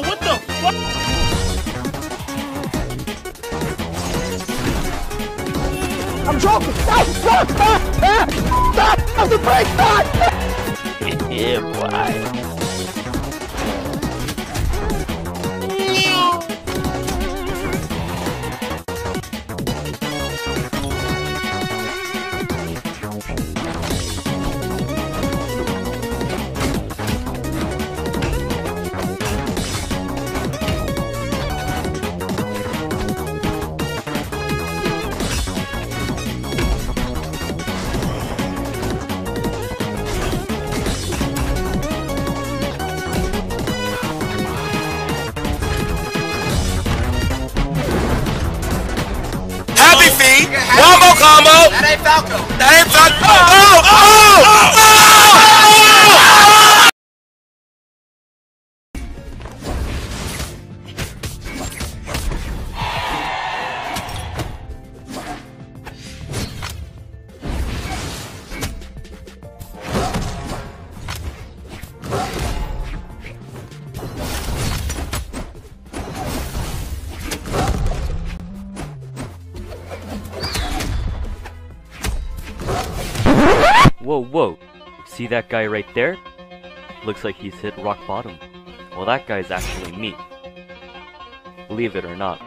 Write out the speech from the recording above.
What the fuck? I'm joking! Stop! Stop! Stop! Stop! Stop! Stop! Stop! Falco. Whoa, whoa. See that guy right there? Looks like he's hit rock bottom. Well, that guy's actually me. Believe it or not.